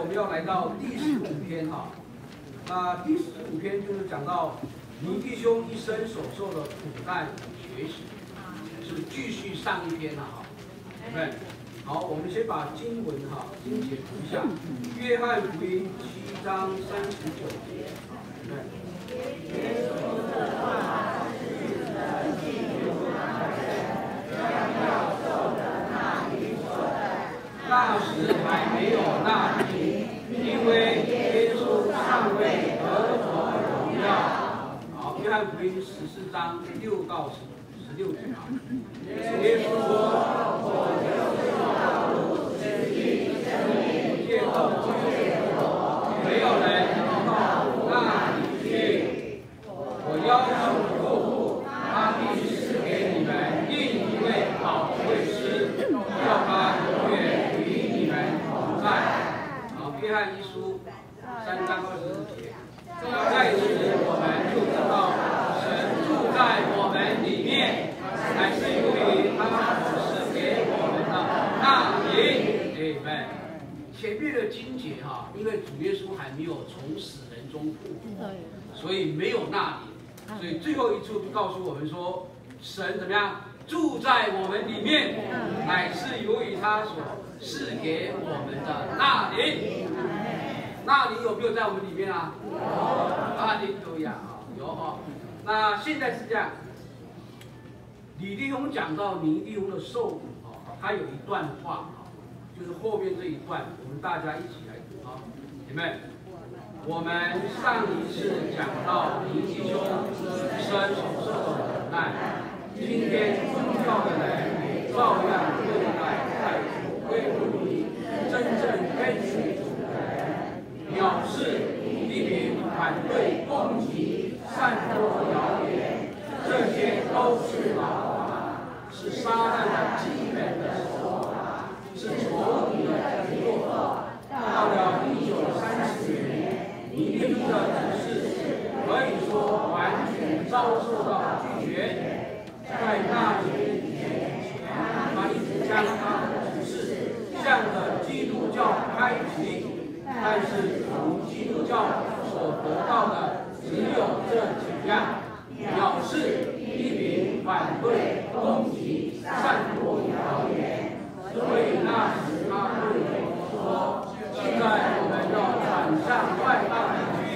我们要来到第十五篇哈，那第十五篇就是讲到你弟兄一生所受的苦难与学习，是继续上一篇了哈，对，好，我们先把经文哈经节读一下，约翰福音七章三十九节，对。那时还没有那灵，因为耶稣尚未得着荣耀。好，约翰福音十四章六到十十六节啊。耶稣说：“我就是道路、真理、生命，借道我，没有人能到那里去。我要求父，他必赐给你们另一位好会师，叫他永远。”约翰一书三章二十四节，在此我们就知道神住在我们里面，乃是由于他是给我们的那灵。哎们，前面的经节哈，因为主耶稣还没有从死人中复活，所以没有那里，所以最后一处就告诉我们说，神怎么样住在我们里面，乃是由于他所赐给我们的那里。那里有没有在我们里面啊？有，啊，你都有啊，有哈。那现在是这样，李弟兄讲到倪弟兄的受苦啊，他有一段话啊，就是后面这一段，我们大家一起来读啊，姐妹，我们上一次讲到倪弟兄生所受的苦难，今天宗教的人照样对待太主归不义，真正跟随主的人。藐视、批评、反对、攻击、散播谣言，这些都是老法，是撒旦的基本的，是仇敌的结果。到了一九三四年，尼禄的指示可以说完全遭受到拒绝。在那几年前，他一直将他的指示向着基督教开启。但是从基督教所得到的只有这几样：藐视、批评、反对、攻击、散播谣言。所以那时他对我说：“现在我们要转向外邦去。”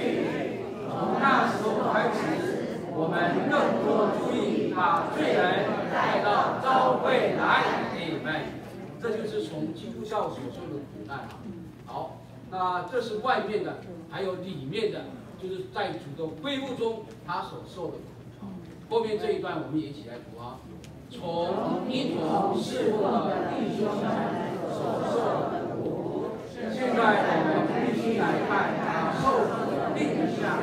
从那时候开始，我们更多注意把罪人带到教会来。你们，这就是从基督教所受的苦难。好。那这是外面的，还有里面的，就是在主的恢复中他所受的苦。后面这一段我们也一起来读啊。从一同侍奉的弟兄所受的苦，现在我们必须来看他受苦的另一项，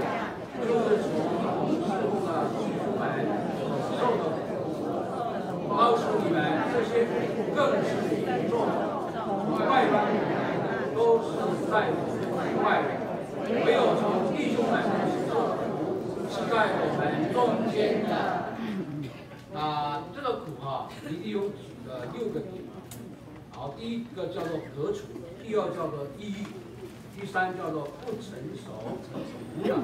就是从一同侍奉的弟兄们所受的苦。告诉你们，这些苦更是严重，从外邦人来的。都在我们外人，没有从弟兄们受的苦，是在我们中间的。啊，这个苦哈，李弟兄举了六个点。好，第一个叫做隔除，第二叫做抑郁，第三叫做不成熟、无养。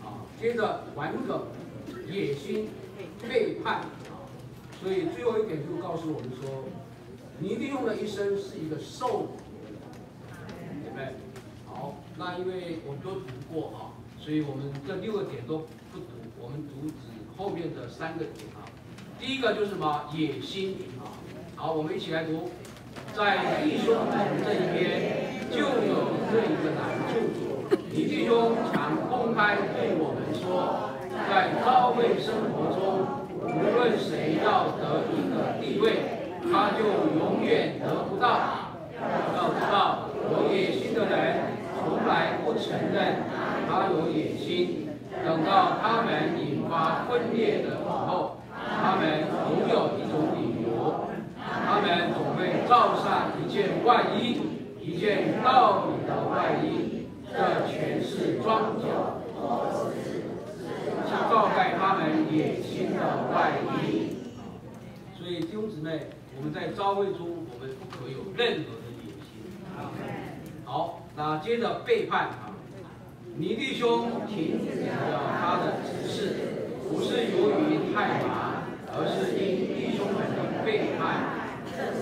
啊，接着顽梗、野心、背叛。啊，所以最后一点就告诉我们说，尼弟兄的一生是一个受苦。那因为我们都读过啊，所以我们这六个点都不读，我们读只后面的三个点啊。第一个就是什么？野心啊，好，我们一起来读，在弟兄们这一边就有这一个难处，你弟兄常公开对我们说，在教会生活中，无论谁要得一个地位，他就永远得不到。要知道，有野心的人从来不承认他有野心。等到他们引发分裂的时候，他们总有一种理由，他们总会罩上一件外衣，一件道理的外衣，这全是装脚，是罩盖他们野心的外衣。所以弟兄姊妹，我们在朝会中，我们不可有任何的野心。好，那接着背叛啊，你弟兄停止了他的指示，不是由于太忙，而是因弟兄们的背叛。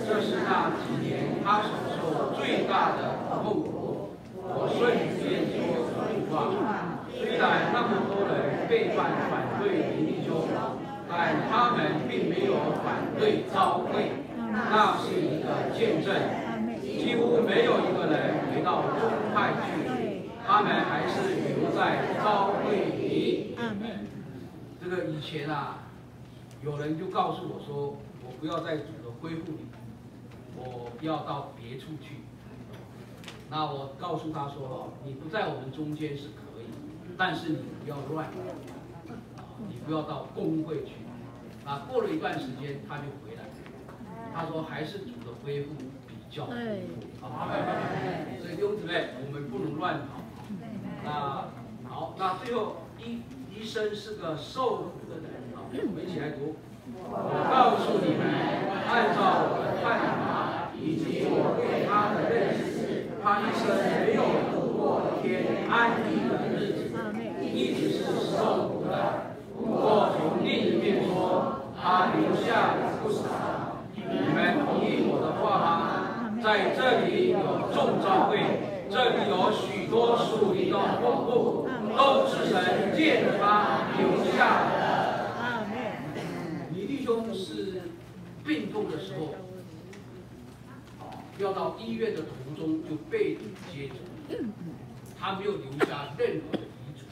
这是那几年他所受最大的痛苦。我顺便说一句话：虽然那么多人背叛反对你弟兄，但他们并没有反对召会，那是一个见证。几乎没有一个人回到宗派去，他们还是留在召会里。这个以前啊，有人就告诉我说，我不要在主的恢复里，我要到别处去。那我告诉他说，你不在我们中间是可以，但是你不要乱，你不要到工会去。啊，过了一段时间他就回来，他说还是主的恢复。教，好，所以弟兄姊妹，我们不能乱跑。那好，那最后医医生是个受苦的人啊，我们一起来读。我告诉你们，按照我的看法以及我对他的认识，他一生没有度过天安逸的日子，一直是受苦的。不过从另一面说，他留下了不少。你们同意我的话吗？在这里有众召会，这里有许多属灵的丰富，都是神借着他留下的。阿门。你弟兄是病痛的时候，要到医院的途中就被主接走，他没有留下任何的遗嘱，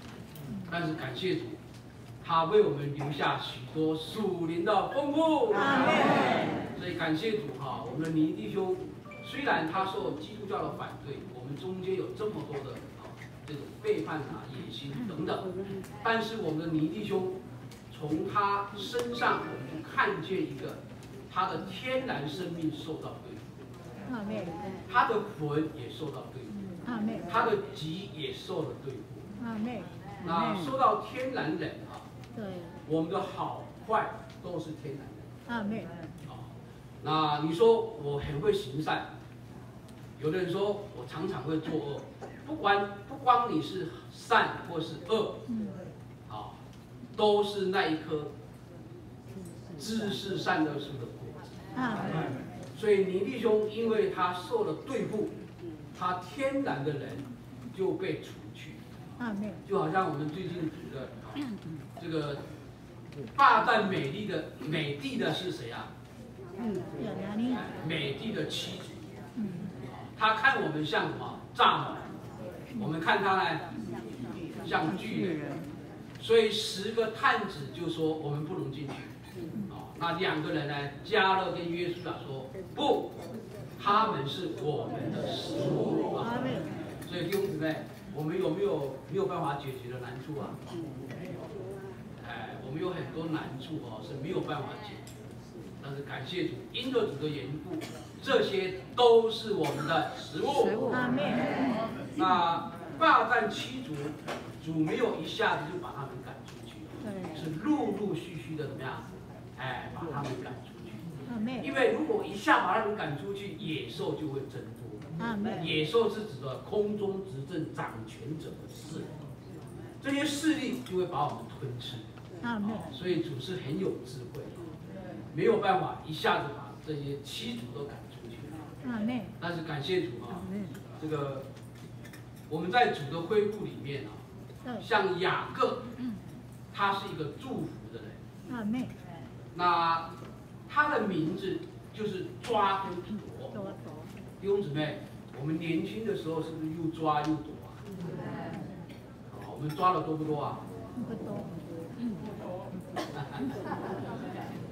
但是感谢主，他为我们留下许多属灵的丰富。所以感谢主哈，我们的尼弟兄。虽然他受基督教的反对，我们中间有这么多的啊这种背叛啊、野心等等，但是我们的尼弟兄从他身上，我们就看见一个他的天然生命受到对付，他的魂也受到对付，他的己也受了对付，那说到天然人啊，对。我们的好坏都是天然人，啊，那你说我很会行善。有的人说我常常会作恶，不管不光你是善或是恶，啊，都是那一颗知识善恶树的。所以你弟兄因为他受了对付，他天然的人就被除去。就好像我们最近的这个霸占美丽的美帝的是谁啊？美帝的妻子。他看我们像什么？蚱蜢，我们看他呢像巨人，所以十个探子就说我们不能进去。哦，那两个人呢，加勒跟约书亚说不，他们是我们的食物啊。所以弟兄姊妹，我们有没有没有办法解决的难处啊？哎，我们有很多难处哦，是没有办法解决。但是感谢主，因着主的缘故，这些都是我们的食物。那霸占七族，主没有一下子就把他们赶出去，是陆陆续续的怎么样？哎，把他们赶出去。因为如果一下把他们赶出去，野兽就会增多。野兽是指的空中执政掌权者的势力，这些势力就会把我们吞吃。所以主是很有智慧。没有办法一下子把这些七族都赶出去，但是感谢主啊，这个我们在主的恢复里面啊，像雅各，他是一个祝福的人，那他的名字就是抓跟夺。弟兄姊妹，我们年轻的时候是不是又抓又躲啊？我们抓的多不多啊？不多。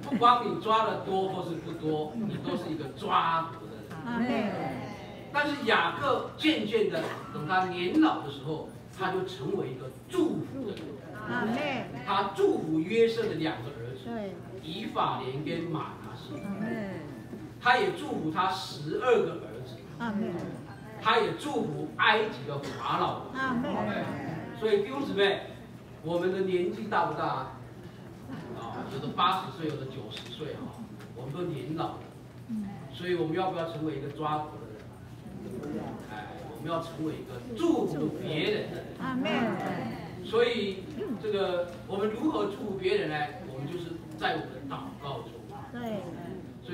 不光你抓的多或是不多，你都是一个抓捕的人。但是雅各渐渐的，等他年老的时候，他就成为一个祝福的人。他祝福约瑟的两个儿子，以法莲跟马拿西。他也祝福他十二个儿子。他也祝福埃及的法老。所以弟兄姊妹，我们的年纪大不大？啊有的八十岁，有的九十岁，啊，我们都年老了，所以我们要不要成为一个抓捕的人？哎，我们要成为一个祝福别人的人。所以这个我们如何祝福别人呢？我们就是在我们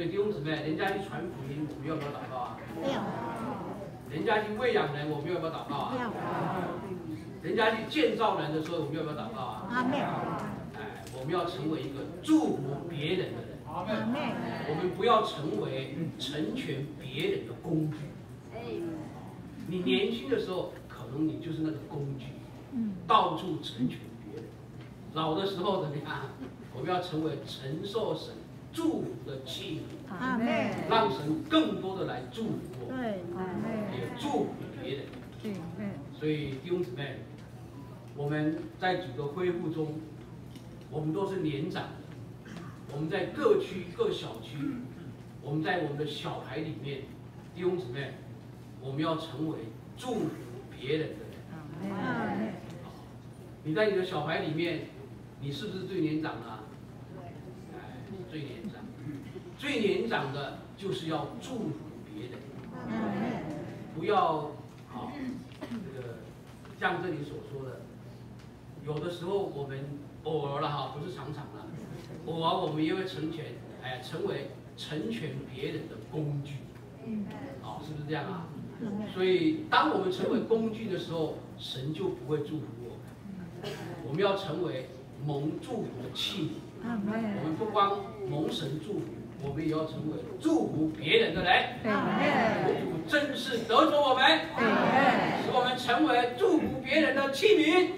所以弟兄姊妹，人家去传福音，我们要不要祷告啊？要人家去喂养人，我们要不要祷告啊？要，人家去建造人的时候，我们要不要祷告啊？阿妹，哎，我们要成为一个祝福别人的人，阿妹，我们不要成为成全别人的工具。你年轻的时候，可能你就是那个工具，嗯，到处成全别人。老的时候怎么样？我们要成为承受神祝福的器皿，阿妹，让神更多的来祝福我，也祝福别人。所以弟兄姊妹，我们在主的恢复中，我们都是年长的，我们在各区各小区，我们在我们的小孩里面，弟兄姊妹，我们要成为祝福别人的人。你在你的小孩里面，你是不是最年长的啊？哎，最年长，最年长的就是要祝福别人。不要啊，这个像这里所说的，有的时候我们偶尔了哈，不是常常了，偶尔我们也会成全，哎，成为成全别人的工具，嗯，哦，是不是这样啊？所以当我们成为工具的时候，神就不会祝福我们。我们要成为蒙祝福的器皿，我们不光蒙神祝福，我们也要成为祝福别人的人。阿妹，主真是得着我们，使我们成为祝福别人的器皿。